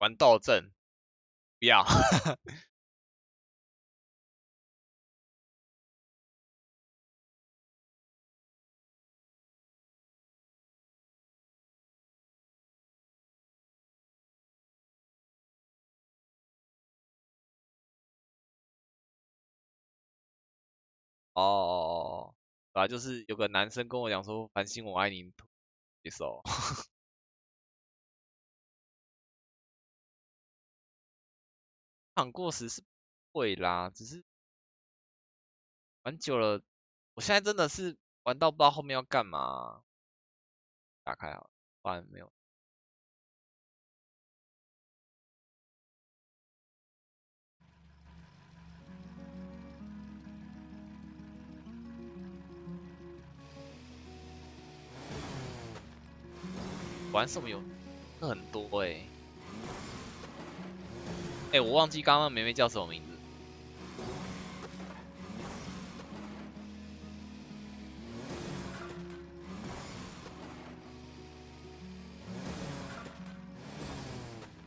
玩斗阵，不要。哦哦哦哦，啊，就是有个男生跟我讲说，繁星我爱你，接受。场过时是会啦，只是玩久了，我现在真的是玩到不知道后面要干嘛。打开好，不然没有。玩什么游？很多哎。哎，我忘记刚刚梅梅叫什么名字。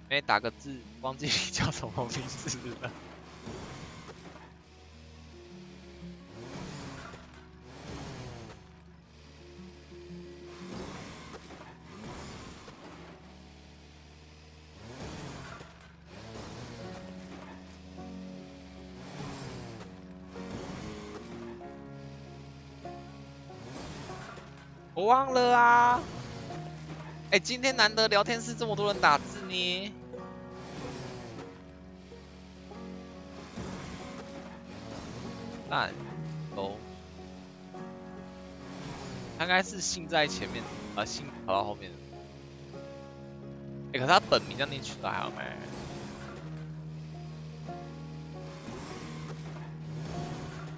哎，打个字，忘记叫什么名字了。我忘了啊！哎，今天难得聊天室这么多人打字呢。烂哦，应该是姓在前面，啊姓跑到后面。哎，可是他本名叫念出来好没？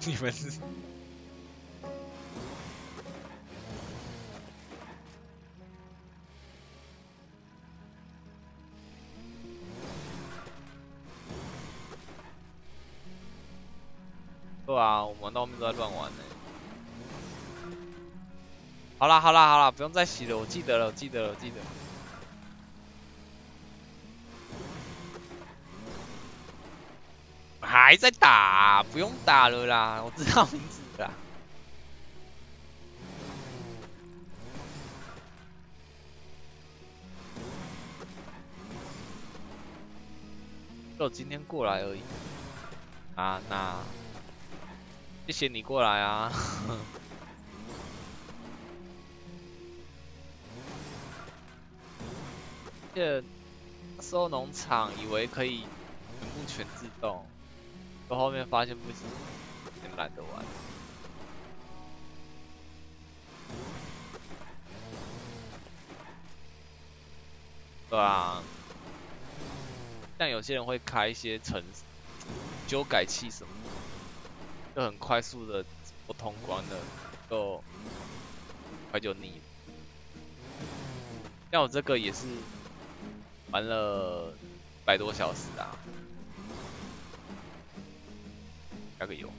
你们是？到后面都在乱玩呢。好啦好啦好啦，不用再洗了，我记得了，我记得了，我记得。还在打，不用打了啦，我知道名字啦。就今天过来而已。啊，那。谢谢你过来啊！这收农场以为可以全部全自动，到后面发现不行，有点懒得玩。对啊，像有些人会开一些城修改器什么。就很快速的不通关的，就快就腻了。像我这个也是玩了百多小时啊，加个油。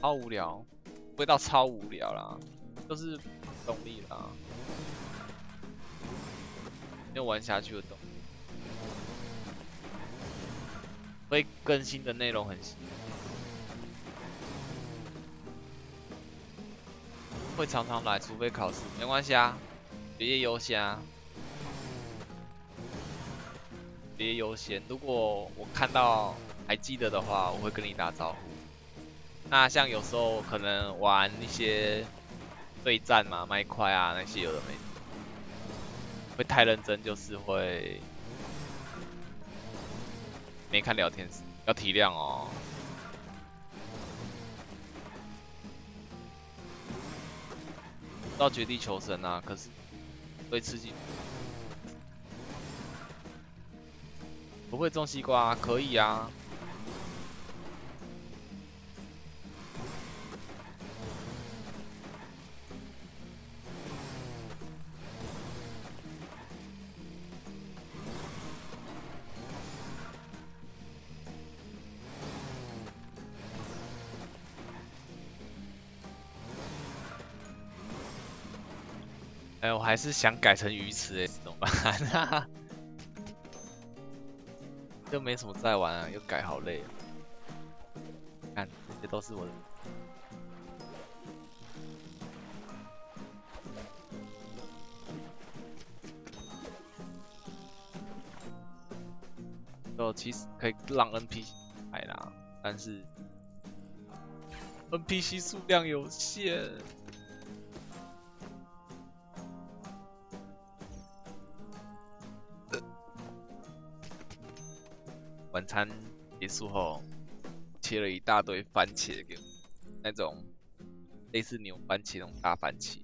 超无聊，味道超无聊啦，都是动力啦，没有玩下去的动。会更新的内容很新，会常常来，除非考试，没关系啊，别业优先啊，别业优先。如果我看到还记得的话，我会跟你打招呼。那像有时候可能玩一些对战嘛，麦块啊那些有的没，会太认真，就是会。没看聊天室，要体谅哦。到绝地求生啊，可是会吃鸡。不会种西瓜，可以啊。还是想改成鱼池哎，怎么办？又没什么在玩啊，又改好累啊。看，这些都是我的。哦，其实可以让 NPC 来啦，但是 NPC 数量有限。餐结束后，切了一大堆番茄给我，那种类似牛番茄那种大番茄。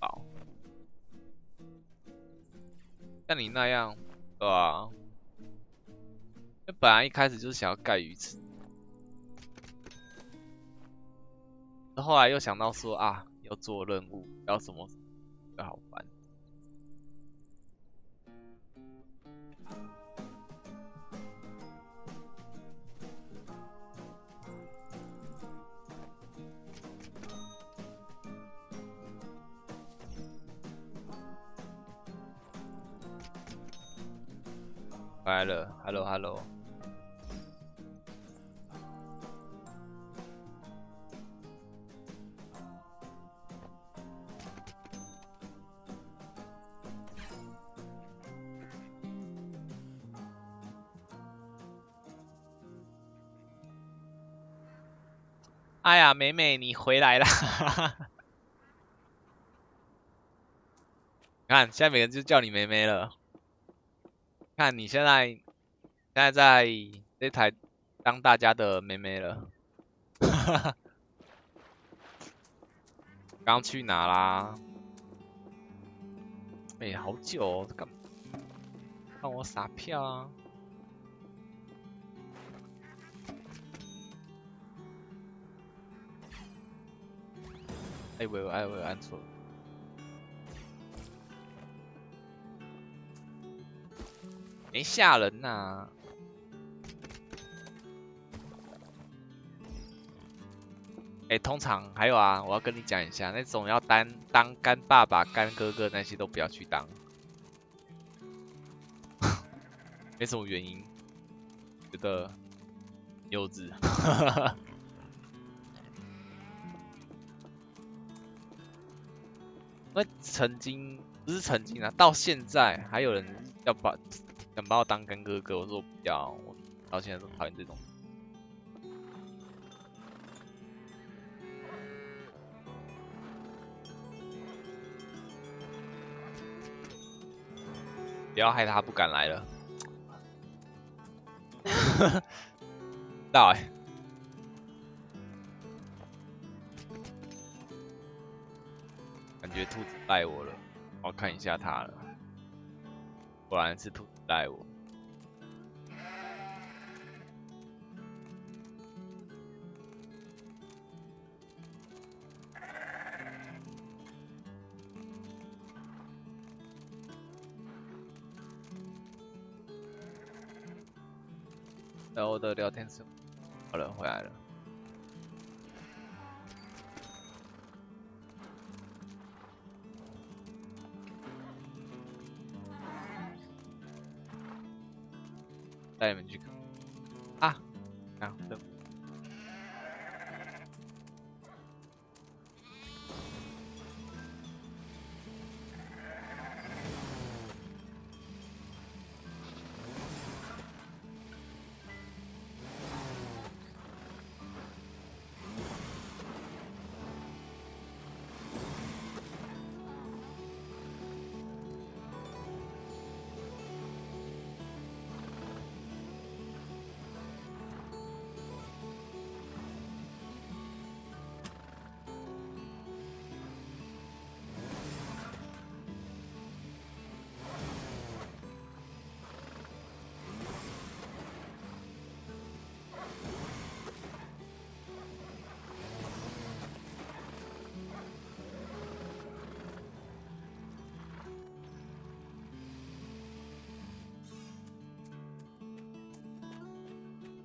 好，像你那样，对吧？那本来一开始就是想要盖鱼池，后来又想到说啊，要做任务，要什么，要好烦。来了，Hello Hello。哎呀，美美你回来了，看现在每个人就叫你妹妹了。看你现在，现在在这台当大家的妹妹了，刚去哪啦？哎，好久哦，这干看我撒票啊！哎喂喂，哎喂，按错了。没吓人呐！哎，通常还有啊，我要跟你讲一下，那种要当当干爸爸、干哥哥那些都不要去当，没什么原因，觉得幼稚。那曾经不是曾经啊，到现在还有人要把。想把我当干哥哥，我说我不要，我到现在都讨厌这种。不要害他不敢来了。到哎，感觉兔子带我了，我看一下他了。果然是兔子带我。然后我的聊天室，好了，回来了。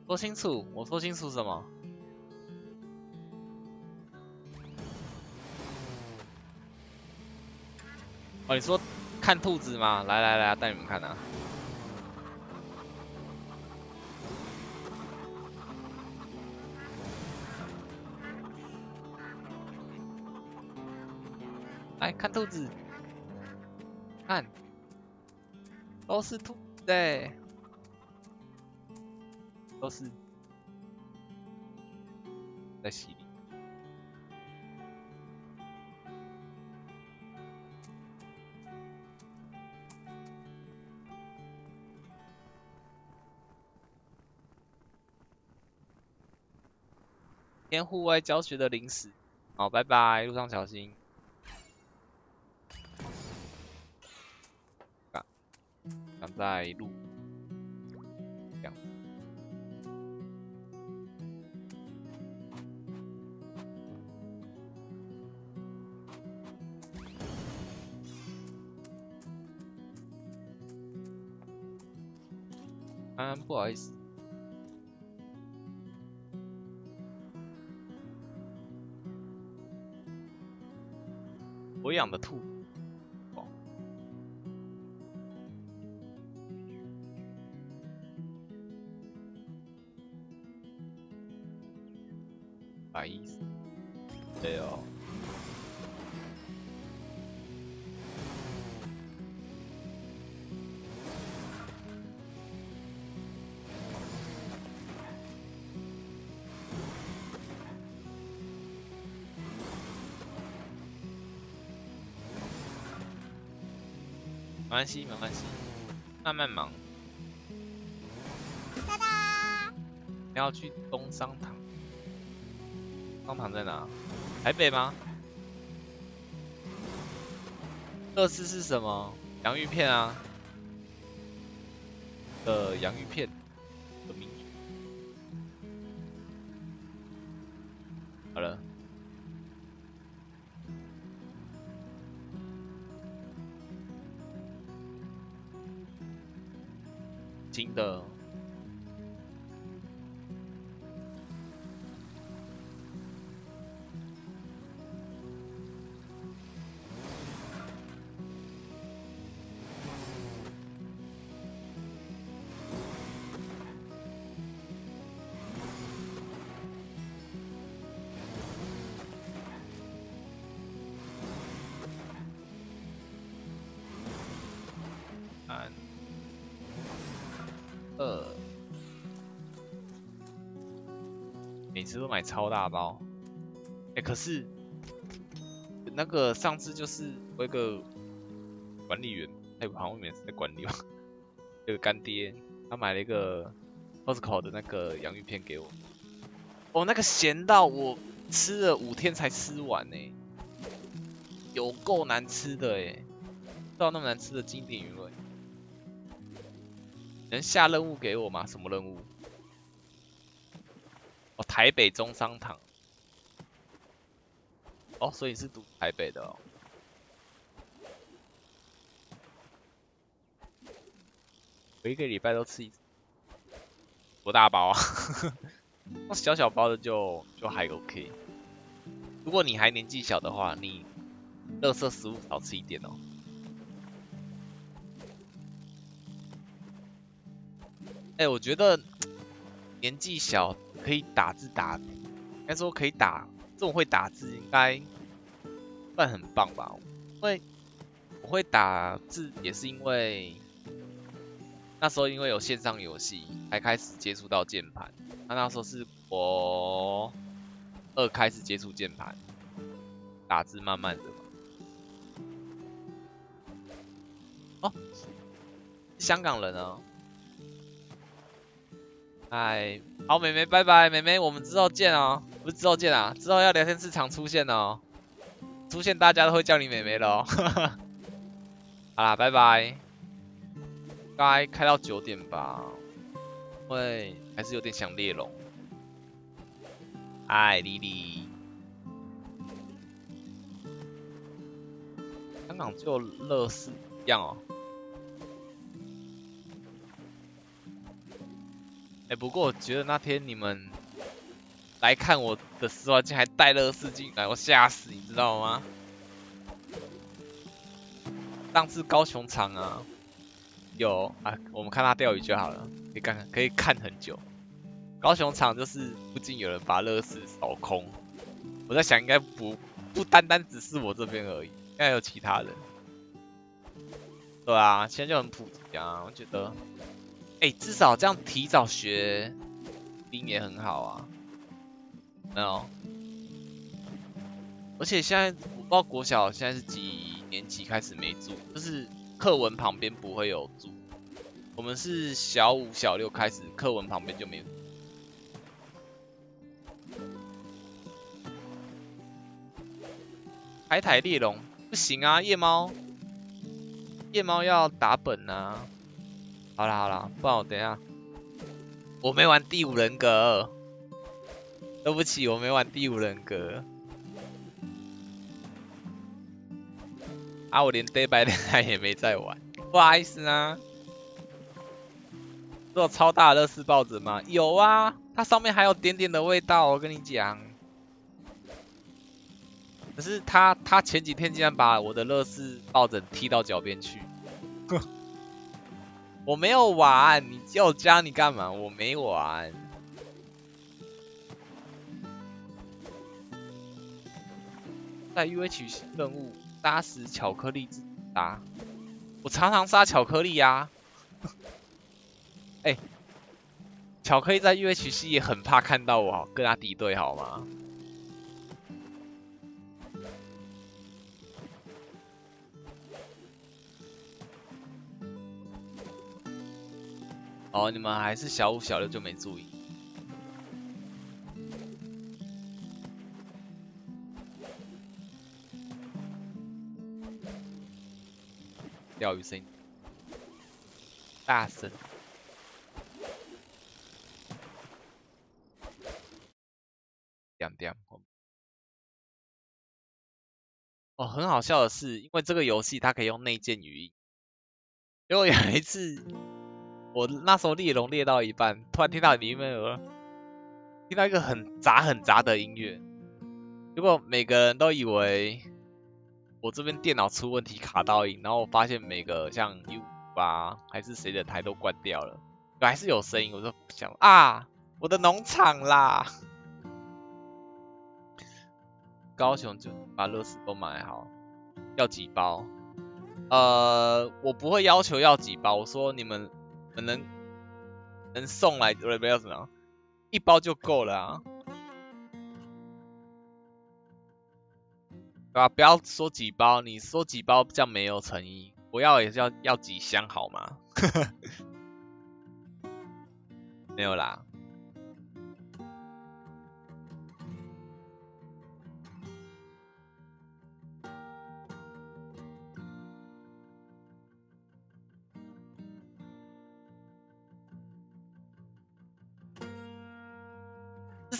说清楚，我说清楚什么？哦，你说看兔子吗？来来来，带你们看啊！来看兔子，看，都是兔子，都是在洗礼。天户外教学的零食，好，拜拜，路上小心。想在路，这样。嗯，不好意思。我养的兔，白意思，对哦。关系，没关系，慢慢忙。哒哒，要去东商堂，商堂在哪？台北吗？乐事是什么？洋芋片啊，的洋芋片二，每次都买超大包。哎，可是那个上次就是我一个管理员，哎，好像每次在管理吧。这个干爹他买了一个 Costco 的那个洋芋片给我，哦，那个咸到我吃了五天才吃完呢，有够难吃的哎，到那么难吃的经典鱼味。能下任务给我吗？什么任务？哦，台北中商堂。哦，所以是读台北的哦。我一个礼拜都吃一，多大包啊？那小小包的就就还 OK。如果你还年纪小的话，你垃圾食物少吃一点哦。哎，我觉得年纪小可以打字打，应该说可以打这种会打字，应该算很棒吧？因为我会打字也是因为那时候因为有线上游戏才开始接触到键盘，那那时候是我二开始接触键盘，打字慢慢的。哦，香港人啊。哎，好，妹妹，拜拜，妹妹，我们之后见哦，不是之后见啊，之后要聊天室常出现哦，出现大家都会叫你妹妹了哦，好啦，拜拜，该开到九点吧，喂，还是有点想猎龙，哎，丽丽，香港就乐视一样哦。哎，不过我觉得那天你们来看我的时候，竟还带乐视进来，我吓死，你知道吗？上次高雄场啊，有啊，我们看他钓鱼就好了，可以看，可以看很久。高雄场就是附近有人把乐视扫空，我在想应该不不单单只是我这边而已，应该有其他人。对啊，现在就很普及啊，我觉得，哎，至少这样提早学兵也很好啊，没有。而且现在我不知道国小现在是几年级开始没注，就是课文旁边不会有注。我们是小五、小六开始课文旁边就没有。海苔猎龙不行啊，夜猫，夜猫要打本啊。好了好了，不然我等下，我没玩第五人格，对不起，我没玩第五人格。啊！我连 Day by Day 也没在玩，不好意思啊。有超大乐事抱枕吗？有啊，它上面还有点点的味道，我跟你讲。可是他他前几天竟然把我的乐事抱枕踢到脚边去，我没有玩，你叫我加你干嘛？我没玩。在 UH 任务。杀死巧克力自杀，我常常杀巧克力呀。哎，巧克力在 UHC 也很怕看到我跟他敌对，好吗？哦，你们还是小五小六就没注意。钓鱼声大声，点点。哦，很好笑的是，因为这个游戏它可以用内建语音。因为有一次，我那时候猎龙猎到一半，突然听到里面有听到一个很杂很杂的音乐，结果每个人都以为。我这边电脑出问题卡到音，然后我发现每个像 U 八还是谁的台都关掉了，还是有声音，我就想啊，我的农场啦！高雄就把乐事都买好，要几包？呃，我不会要求要几包，我说你们能能送来，不要什么，一包就够了啊。对吧？不要说几包，你说几包这样没有诚意。我要也是要要几箱好吗？没有啦。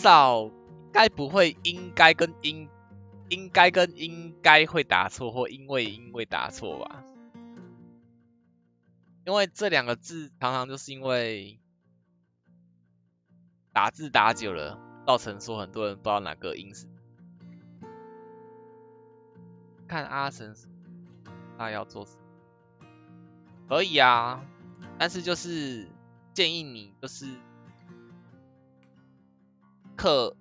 少该不会应该跟应。应该跟应该会打错，或因为因为打错吧？因为这两个字常常就是因为打字打久了，造成说很多人不知道哪个音是。看阿神，他要做什么？可以啊，但是就是建议你就是课。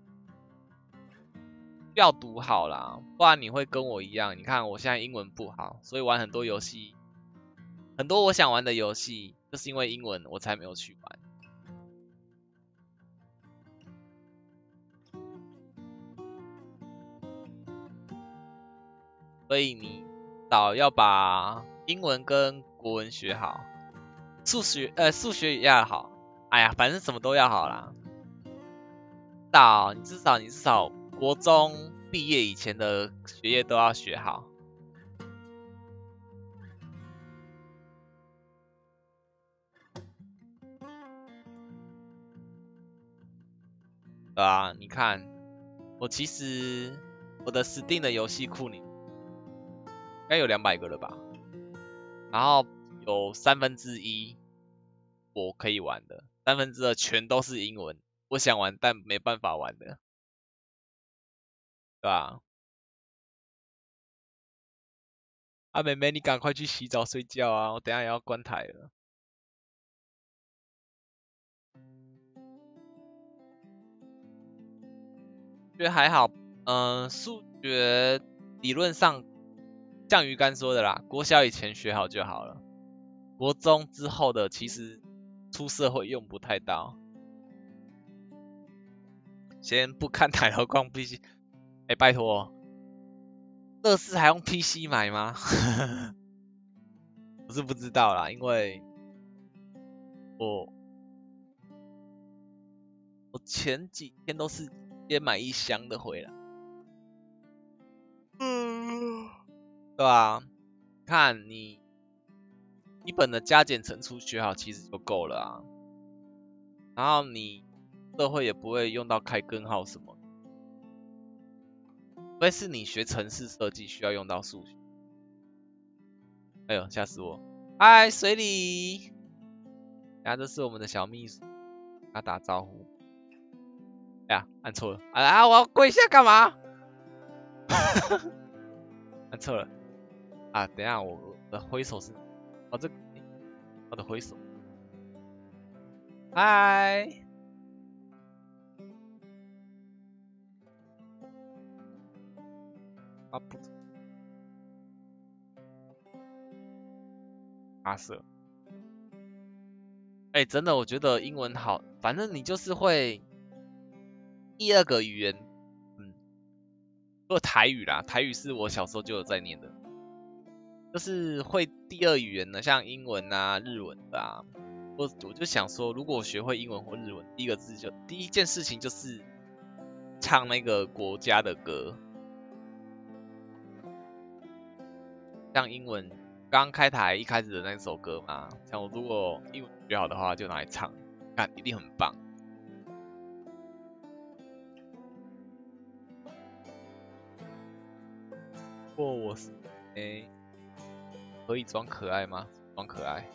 要读好啦，不然你会跟我一样。你看我现在英文不好，所以玩很多游戏，很多我想玩的游戏，就是因为英文我才没有去玩。所以你早要把英文跟国文学好，数学呃数学也要好。哎呀，反正什么都要好啦。到你至少你至少。国中毕业以前的学业都要学好，啊，你看，我其实我的 Steam 的游戏库里应该有两百个了吧，然后有三分之一我可以玩的，三分之二全都是英文，我想玩但没办法玩的。对吧？啊，妹妹，你赶快去洗澡睡觉啊！我等下也要关台了。觉得还好，嗯，数学理论上像鱼竿说的啦，国小以前学好就好了，国中之后的其实出社会用不太到。先不看抬头光 PC，哎，拜托，乐视还用 PC 买吗？我是不知道啦，因为我我前几天都是先买一箱的回来，嗯，对啊？看你一本的加减乘除学好其实就够了啊，然后你。社会也不会用到开根号什么，除非是你学城市设计需要用到数学。哎呦，吓死我！嗨，水里，呀，这是我们的小秘书，他打招呼。哎呀，按错了，啊，我要跪下干嘛？按错了，啊，等下我的挥手是，哦这，我的挥手。嗨。不，阿瑟，哎，真的，我觉得英文好，反正你就是会第二个语言，嗯，做台语啦，台语是我小时候就有在念的，就是会第二语言的，像英文啊、日文的啊，我我就想说，如果我学会英文或日文，第一个字就第一件事情就是唱那个国家的歌。像英文刚开台一开始的那首歌嘛，像我如果英文学好的话，就拿来唱，看一定很棒。或我是哎，可以装可爱吗？装可爱？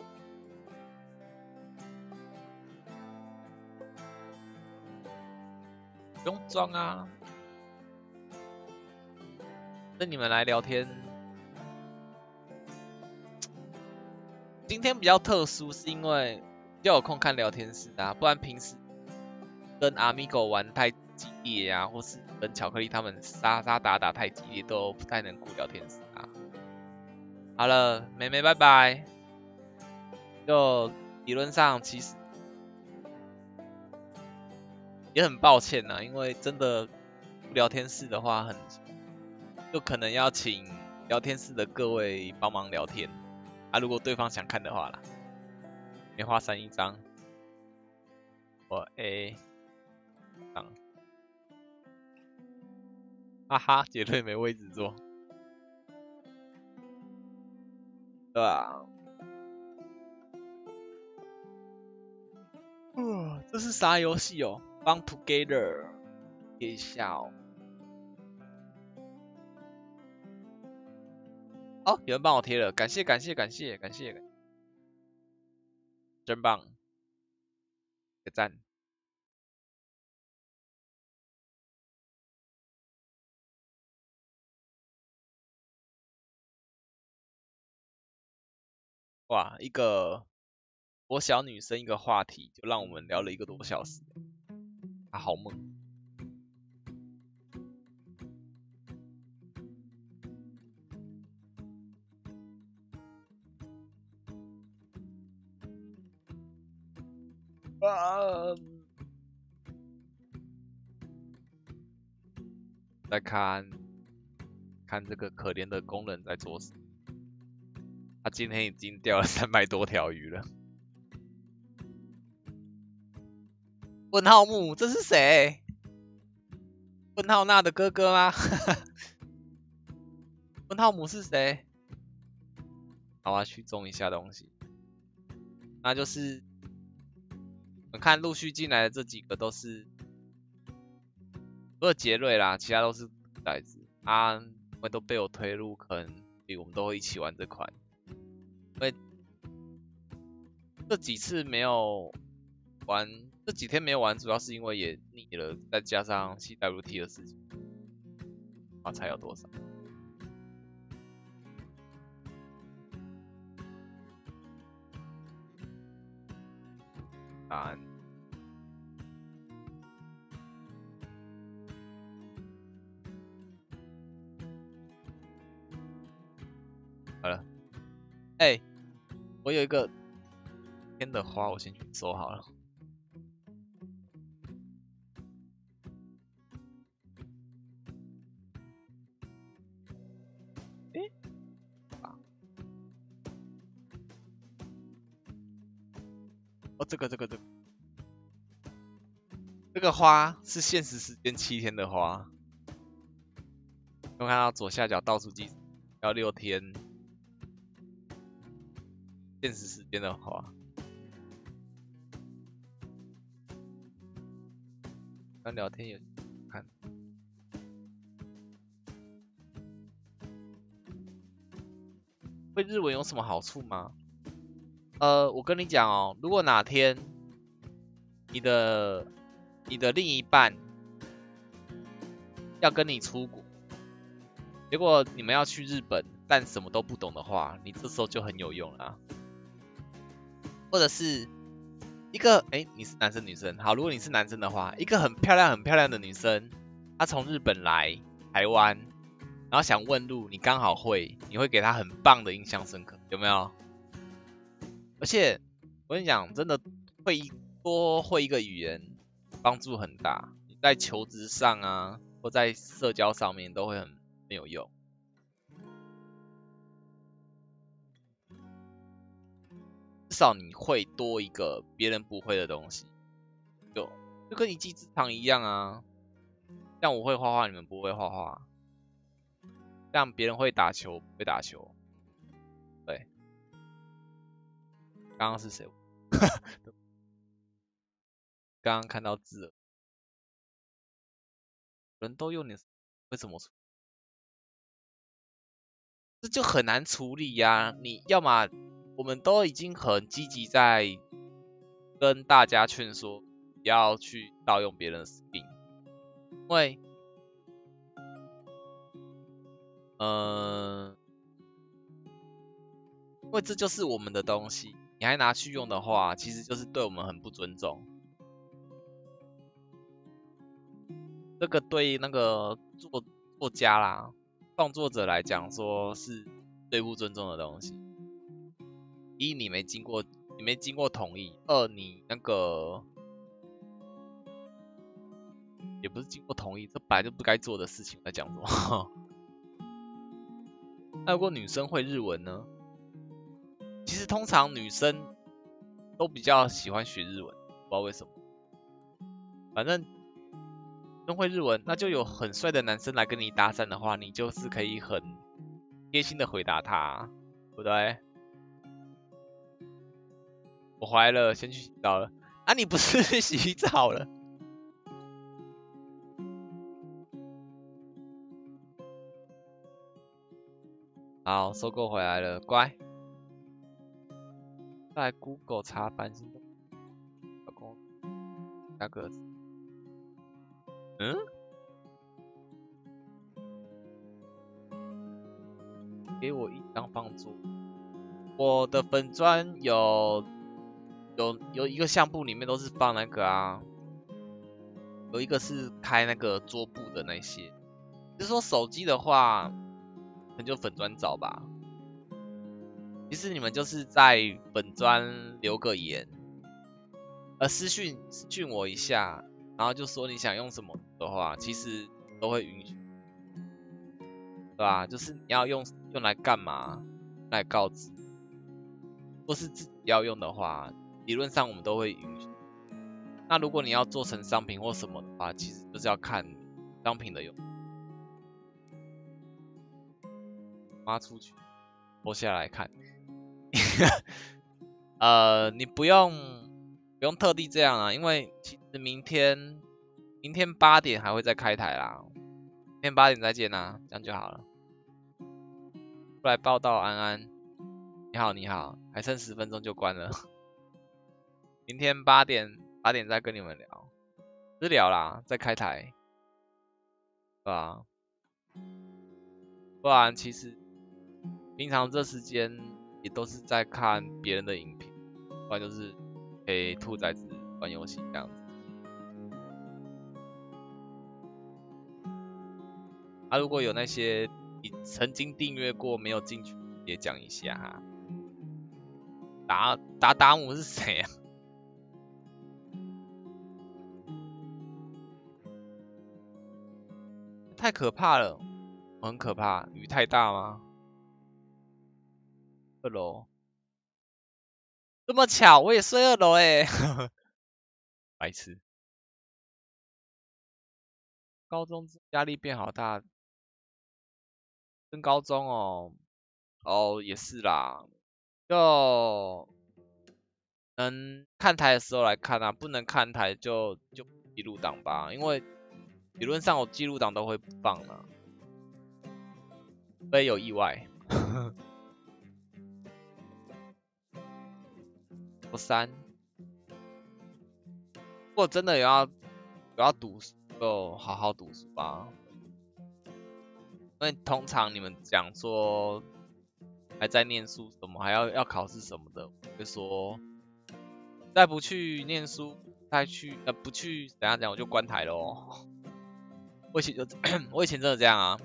不用装啊，跟你们来聊天。今天比较特殊，是因为要有空看聊天室啊，不然平时跟阿米狗玩太激烈啊，或是跟巧克力他们杀杀打打太激烈，都不太能顾聊天室啊。好了，妹妹拜拜。就理论上其实也很抱歉呐，因为真的聊天室的话，很就可能要请聊天室的各位帮忙聊天。啊，如果对方想看的话啦，棉花三一张，我 A 张，哈哈，绝对没位置坐，对吧？哦，这是啥游戏哦帮 Together，一下哦。哦，有人帮我贴了，感谢感谢感谢感谢，真棒，点赞。哇，一个我小女生一个话题，就让我们聊了一个多小时，啊，好猛。啊！再看，看这个可怜的工人在做什么？他今天已经钓了三百多条鱼了。问号木，这是谁？问号娜的哥哥吗？问号母是谁？好啊，去种一下东西。那就是。我看陆续进来的这几个都是，除了杰瑞啦，其他都是崽子啊，因为都被我推入坑，所以我们都会一起玩这款。因为这几次没有玩，这几天没有玩，主要是因为也腻了，再加上 CWT 的事情，啊，才有多少？答案。好了，哎，我有一个天的花，我先去收好了。这个这个这个，这个花是限时时间七天的花。我看到左下角倒数计要六天，限时时间的花。跟聊天也看。会日文有什么好处吗？呃，我跟你讲哦，如果哪天你的你的另一半要跟你出国，结果你们要去日本，但什么都不懂的话，你这时候就很有用了。或者是一个，哎，你是男生女生？好，如果你是男生的话，一个很漂亮很漂亮的女生，她从日本来台湾，然后想问路，你刚好会，你会给她很棒的印象深刻，有没有？而且我跟你讲，真的会多会一个语言，帮助很大。你在求职上啊，或在社交上面都会很没有用。至少你会多一个别人不会的东西，就就跟一技之长一样啊。像我会画画，你们不会画画；像别人会打球，会打球。刚刚是谁？刚刚看到字，人都用你，会怎么处？这就很难处理呀！你要么我们都已经很积极在跟大家劝说，不要去盗用别人的 skin，因为，嗯，因为这就是我们的东西。你还拿去用的话，其实就是对我们很不尊重。这个对那个作作家啦、创作者来讲，说是最不尊重的东西。一，你没经过，你没经过同意；二，你那个也不是经过同意，这本来就不该做的事情。在讲什么？那如果女生会日文呢？其实通常女生都比较喜欢学日文，不知道为什么。反正都会日文，那就有很帅的男生来跟你搭讪的话，你就是可以很贴心的回答他，对不对？我怀了，先去洗澡了。啊，你不是去洗澡了？好，收购回来了，乖。在 Google 查繁星的老公那个嗯，给我一张放桌。我的粉砖有有有一个相簿里面都是放那个啊，有一个是开那个桌布的那些。就是说手机的话，那就粉砖找吧。其实你们就是在本专留个言，呃，私讯私讯我一下，然后就说你想用什么的话，其实都会允许，对吧？就是你要用用来干嘛来告知，或是自己要用的话，理论上我们都会允许。那如果你要做成商品或什么的话，其实就是要看商品的用。发出去，播下来看。呃，你不用不用特地这样啊，因为其实明天明天八点还会再开台啦，明天八点再见呐，这样就好了。过来报道，安安，你好你好，还剩十分钟就关了，明天八点八点再跟你们聊，私聊啦，再开台，对吧？不然其实平常这时间。也都是在看别人的影评，不然就是陪兔崽子玩游戏这样子。啊，如果有那些你曾经订阅过没有进去，也讲一下哈。达达达姆是谁啊？太可怕了，很可怕，雨太大吗？二楼，这么巧，我也睡二楼哎，白痴。高中压力变好大，升高中哦，哦也是啦，就能看台的时候来看啊，不能看台就就记录档吧，因为。理论上我记录档都会放了，不会有意外。我三，如果真的要要读书，就好好读书吧。因为通常你们讲说还在念书什么，还要要考试什么的，就说再不去念书，再去呃不去怎样讲，我就关台喽。我以前就我以前真的这样啊，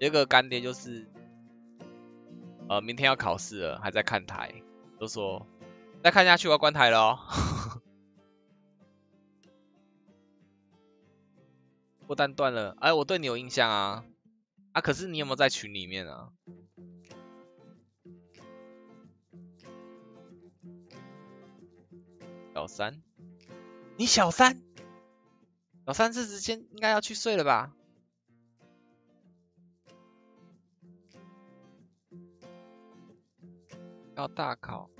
有一个干爹就是，呃，明天要考试了，还在看台，就说再看下去我要关台了哦。不单断了，哎，我对你有印象啊，啊，可是你有没有在群里面啊？小三，你小三？老三这时间应该要去睡了吧？要大考，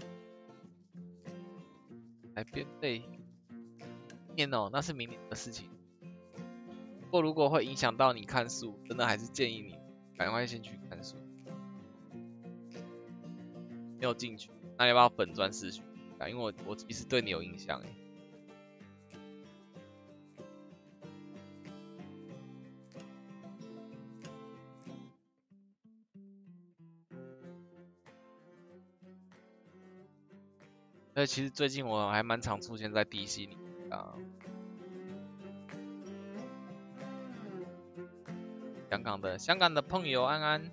来编背，念哦，那是明年的事情。不过如果会影响到你看书，真的还是建议你赶快先去看书。没有进去，那要不要粉砖试训？因为我我其实对你有印象哎。那其实最近我还蛮常出现在 DC 里啊。香港的香港的朋友安安，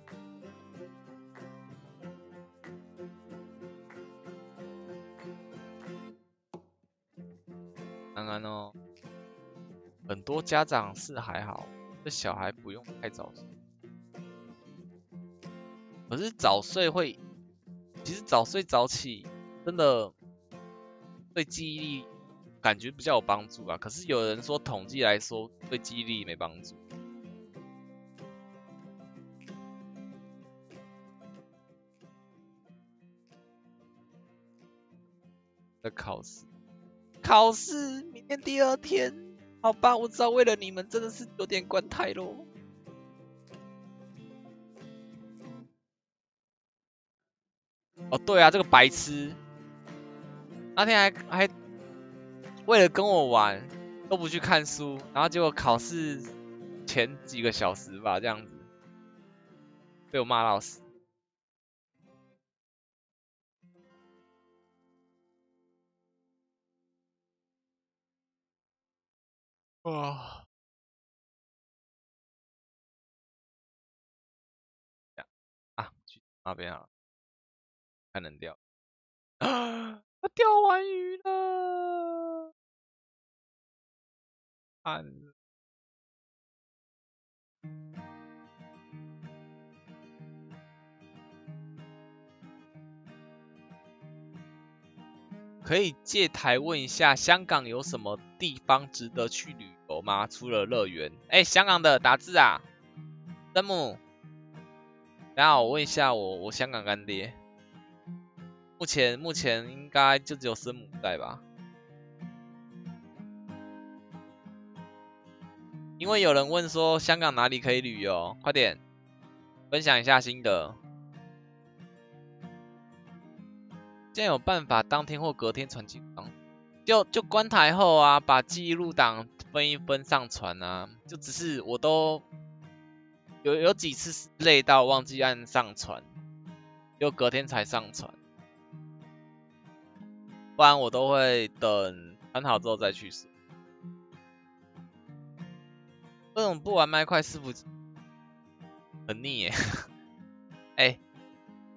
安安哦，很多家长是还好，这小孩不用太早睡，可是早睡会，其实早睡早起真的。对记忆力感觉比较有帮助啊，可是有人说统计来说对记忆力没帮助。的考试，考试明天第二天，好吧，我知道为了你们真的是有点关台喽。哦，对啊，这个白痴。那天还还为了跟我玩都不去看书，然后结果考试前几个小时吧，这样子被我骂到死。哇！啊，去那边啊，太能掉。我钓完鱼了，可以借台问一下，香港有什么地方值得去旅游吗？除了乐园？哎，香港的打字啊，森姆，等下我问一下我我香港干爹。目前目前应该就只有生母在吧？因为有人问说香港哪里可以旅游，快点分享一下心得。现在有办法当天或隔天传记录，就就关台后啊，把记录档分一分上传啊。就只是我都有有几次累到忘记按上传，就隔天才上传。不然我都会等谈好之后再去死。为什么不玩麦块师傅很腻耶？哎，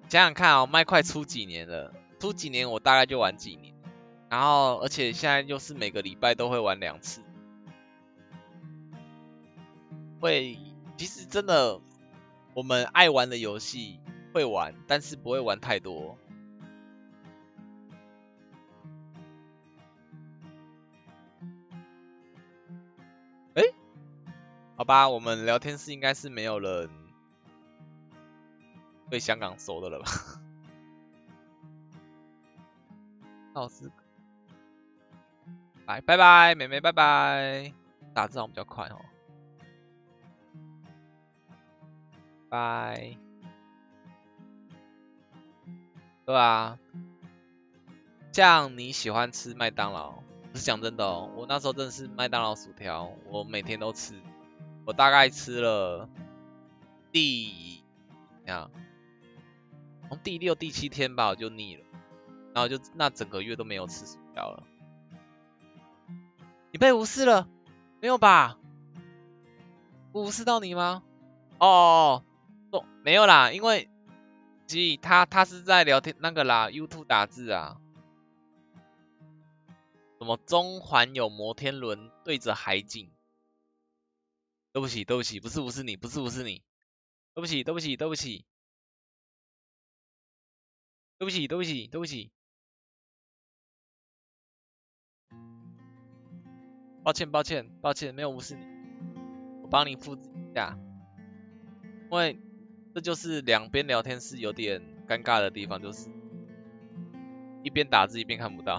想想看哦，麦块出几年了？出几年我大概就玩几年，然后而且现在又是每个礼拜都会玩两次，会其实真的我们爱玩的游戏会玩，但是不会玩太多。好吧，我们聊天室应该是没有人对香港熟的了吧？老师，来，拜拜，妹妹，拜拜。打字好像比较快哦。拜。对啊，像你喜欢吃麦当劳，是讲真的哦。我那时候真的是麦当劳薯条，我每天都吃。我大概吃了第，呀，从第六、第七天吧，我就腻了。然后就那整个月都没有吃薯条了。你被无视了？没有吧？无视到你吗？哦，哦，没有啦，因为，即他他是在聊天那个啦，YouTube 打字啊。什么中环有摩天轮对着海景？对不起，对不起，不是不是你，不是不是你，对不起，对不起，对不起，对不起，对不起，对不起。抱歉，抱歉，抱歉，没有无视你，我帮你复制一下，因为这就是两边聊天是有点尴尬的地方，就是一边打字一边看不到。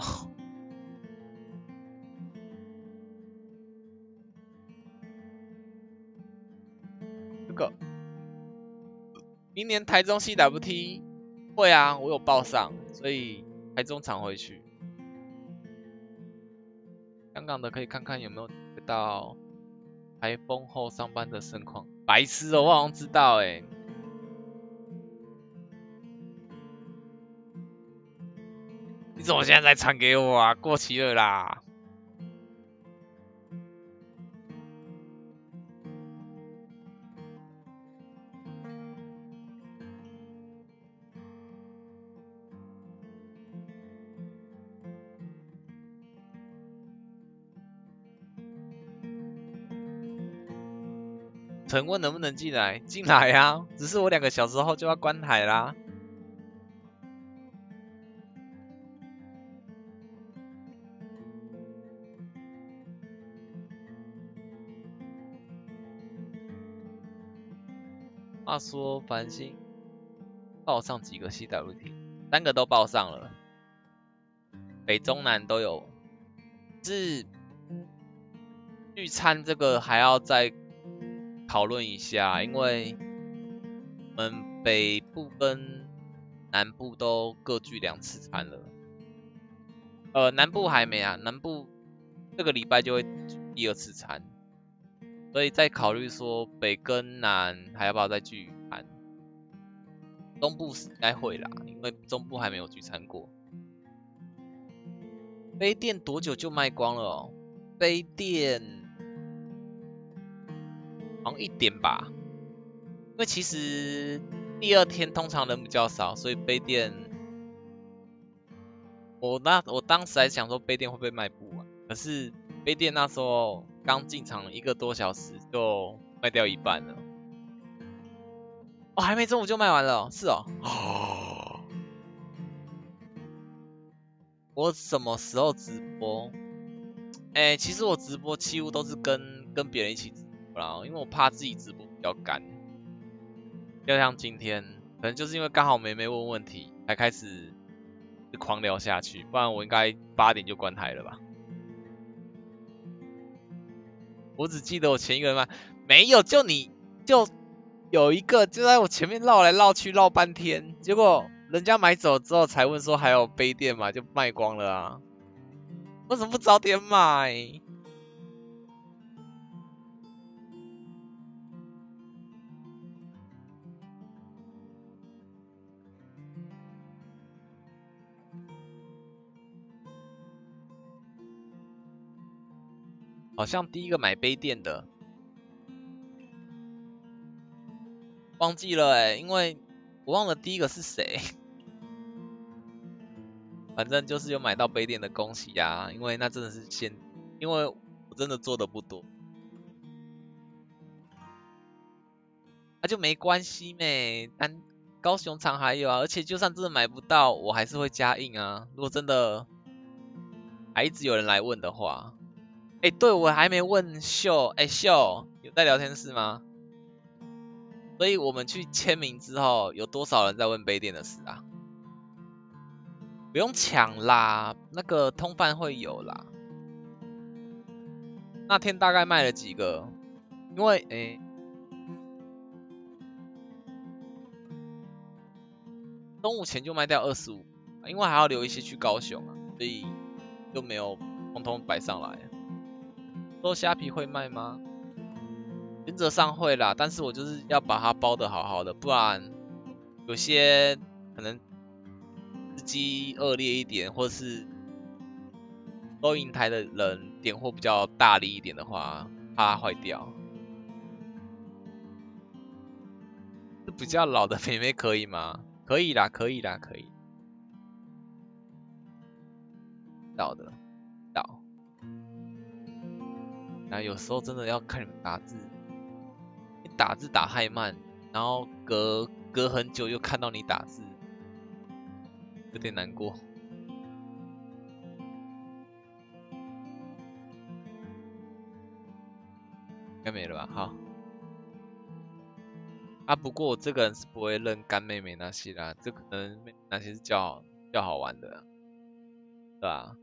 个明年台中 CWT 会啊，我有报上，所以台中常回去。香港的可以看看有没有到台风后上班的盛况。白痴哦，我好像知道哎。你怎么现在才传给我啊？过期了啦。陈问能不能进来？进来呀！只是我两个小时后就要关台啦。话说繁星报上几个 CWT，三个都报上了，北中南都有。是聚餐这个还要再。讨论一下，因为我们北部跟南部都各聚两次餐了，呃，南部还没啊，南部这个礼拜就会第二次餐，所以在考虑说北跟南还要不要再聚餐，东部是应该会啦，因为中部还没有聚餐过。杯垫多久就卖光了哦？杯垫。忙一点吧，因为其实第二天通常人比较少，所以杯垫，我那我当时还想说杯垫会不会卖不完，可是杯垫那时候刚进场一个多小时就卖掉一半了，哦，还没中午就卖完了，是哦，哦，我什么时候直播？哎，其实我直播几乎都是跟跟别人一起。因为我怕自己直播比较干，要像今天，可能就是因为刚好梅梅问问题，才开始狂聊下去，不然我应该八点就关台了吧。我只记得我前一个人嘛，没有，就你就有一个就在我前面绕来绕去绕半天，结果人家买走之后才问说还有杯垫嘛，就卖光了啊，为什么不早点买？好像第一个买杯垫的，忘记了哎，因为我忘了第一个是谁。反正就是有买到杯垫的，恭喜呀！因为那真的是先，因为我真的做的不多，那就没关系咩。但高雄场还有啊，而且就算真的买不到，我还是会加印啊。如果真的还一直有人来问的话，哎，对我还没问秀，哎秀有在聊天室吗？所以我们去签名之后，有多少人在问杯垫的事啊？不用抢啦，那个通贩会有啦。那天大概卖了几个？因为诶，中午前就卖掉二十五，因为还要留一些去高雄啊，所以就没有通通摆上来。说虾皮会卖吗？原则上会啦，但是我就是要把它包的好好的，不然有些可能。机恶劣一点，或是收银台的人点货比较大力一点的话，怕坏掉。比较老的妹妹可以吗？可以啦，可以啦，可以。老的，那有时候真的要看你们打字，你打字打太慢，然后隔隔很久又看到你打字。有点难过，应该没了吧？好，啊，不过我这个人是不会认干妹妹那些啦，这可能那些是较较好玩的，对吧？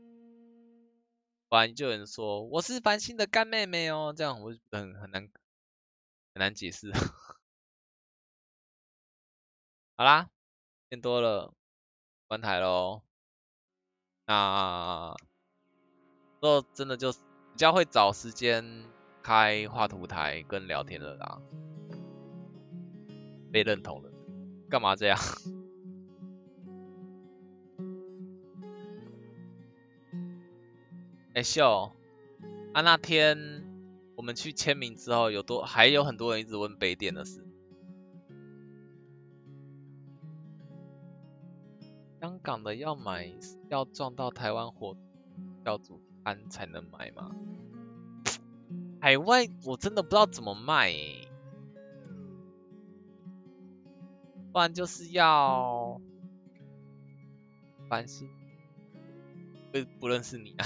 不然就有人说我是繁星的干妹妹哦，这样我很很难很难解释。好啦，变多了。关台喽，那都真的就比较会找时间开画图台跟聊天了啦，被认同了，干嘛这样？哎秀，啊那天我们去签名之后，有多还有很多人一直问北电的事。香港的要买要撞到台湾火要组安才能买吗？海外我真的不知道怎么卖，不然就是要繁星不不认识你啊！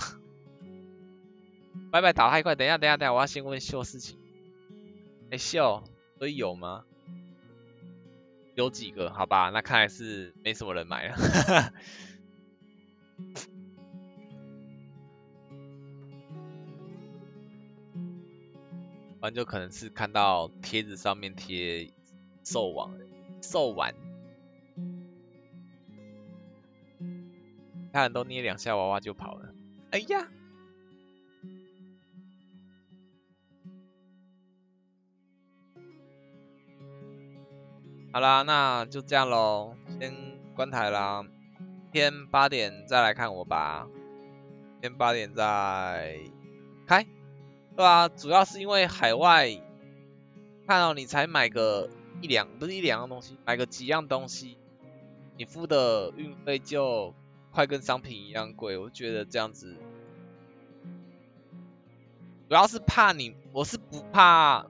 拜拜打太快，等一下等一下等下，我要先问秀事情。哎秀，所以有吗？有几个？好吧，那看来是没什么人买了。完就可能是看到贴子上面贴兽王，兽丸，他人都捏两下娃娃就跑了。哎呀！好啦，那就这样喽，先关台啦。天八点再来看我吧，天八点再开，对啊，主要是因为海外看到你才买个一两，不是一两样东西，买个几样东西，你付的运费就快跟商品一样贵，我觉得这样子，主要是怕你，我是不怕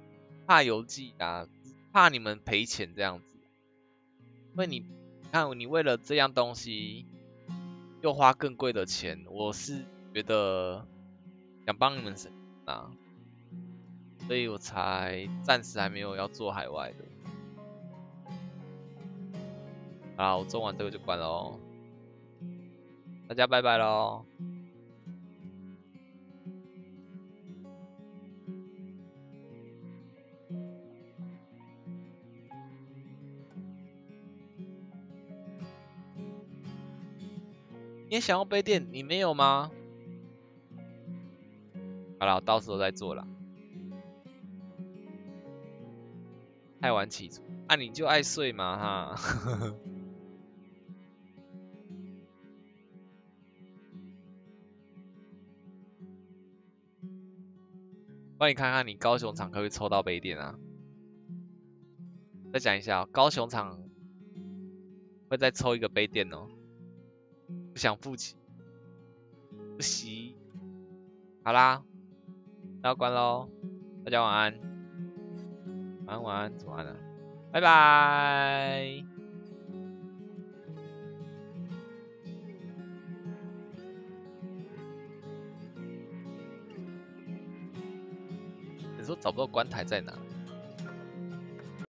怕邮寄啊，怕你们赔钱这样子。因为你看，你为了这样东西又花更贵的钱，我是觉得想帮你们省啊，所以我才暂时还没有要做海外的。好，我做完这个就关了哦，大家拜拜喽。你也想要杯垫，你没有吗？好了，到时候再做了。太晚起床，啊你就爱睡嘛哈。帮你看看你高雄场可不可以抽到杯垫啊？再讲一下，高雄场会再抽一个杯垫哦。不想付钱，不行。好啦，要关喽，大家晚安，晚安晚安，怎么安呢？拜拜。你说找不到棺台在哪？